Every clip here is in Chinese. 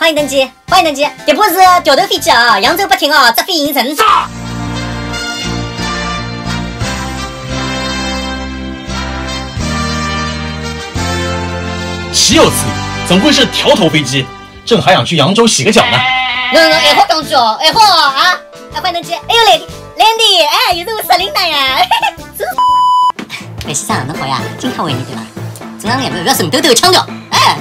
欢迎登机，欢迎登机。这波是掉头飞机啊，扬州不停啊，直飞银城。岂有此理！怎么会是条头飞机？朕还想去扬州洗个脚呢。那那二号讲句哦，二号啊，欢迎登机。哎呦来来的，哎，又是我司令长呀。哎，先生，侬好呀，金卡为你对吧？正常点，不要什么兜兜腔调。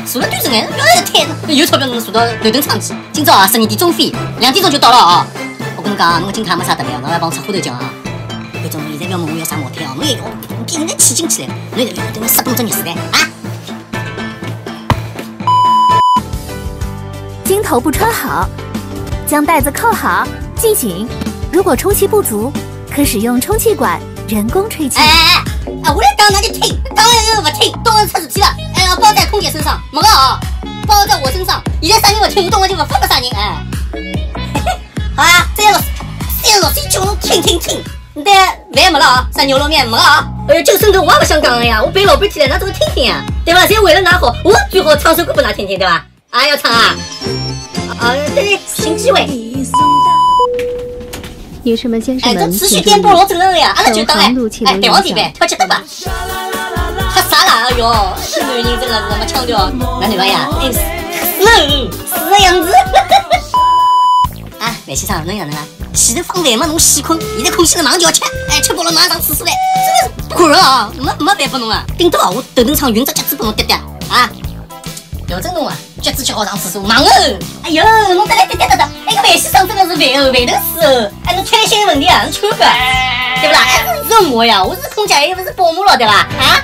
坐了端正点，不要太有钞票能坐到头等舱去。今朝啊，十二点钟飞，两点钟就到了啊。我跟侬讲，侬个金卡没啥特别，侬来帮我出花头奖啊。反正现在不要问我要啥毛毯哦，侬也要现在气进起来，侬要对我杀动这热时代啊。金头不穿好，将带子扣好。系紧：如果充气不足，可使用充气管人工吹气。哎哎哎！我来讲，那就听，当然不听，当然出事体了。哎呀，包在空姐身上，没个啊，包在我身上。现在啥人不听，懂我就不分给啥人哎。好啊，再录，再录，再叫侬听听听。但饭没了啊，啥牛肉面没了啊。哎呦，这个声头我也不想讲了呀，我陪老半天了，那怎么听听呀？对吧？侪为了拿好，我最好唱首歌给他听听，对吧？啊，要唱啊！啊，对对，新机会。女士们、先生哎，们，这持续颠簸老正常的呀，阿拉就当哎，哎，吧。吓啥啦？哎哟，是男人真的是没腔调，那样子。啊，范先生，侬哪能啊？前头放饭嘛，侬先困，现在空闲了马上就要吃，哎，吃饱了马上上厕所来，真的是不可能啊！没没办法侬啊，顶多啊，我头等舱匀只脚趾拨侬跌跌啊。要真侬啊，脚趾吃好上厕所，忙哦！哎呦，侬得来哎个范先生真的是饭后饭头师哦！哎，侬开心的问题啊，侬穿个，对不啦？哎，是我呀，我是空姐，又不是保姆了，对吧？啊？